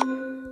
you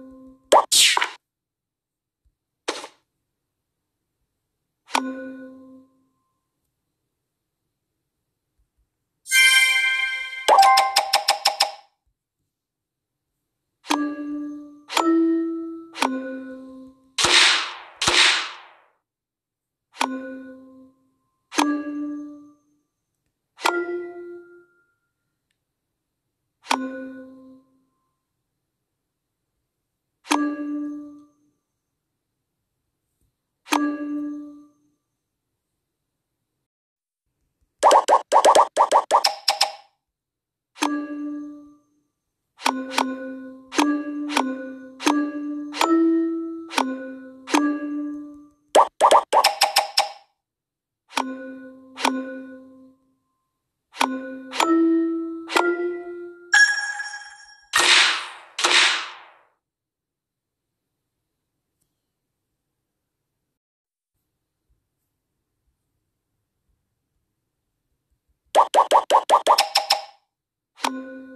う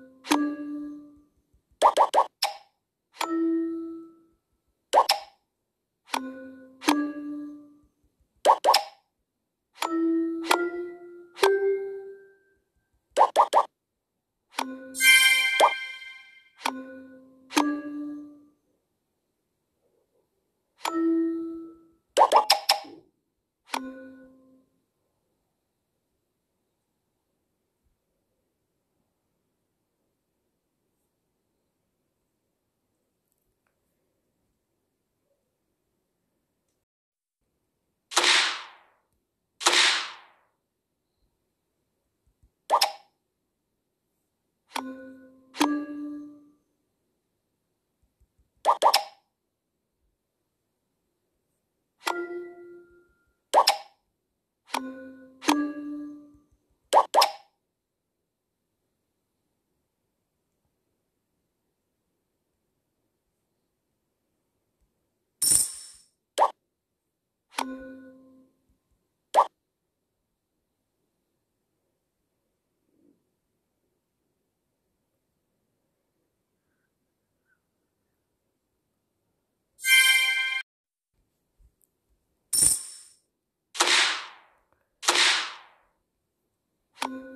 うん。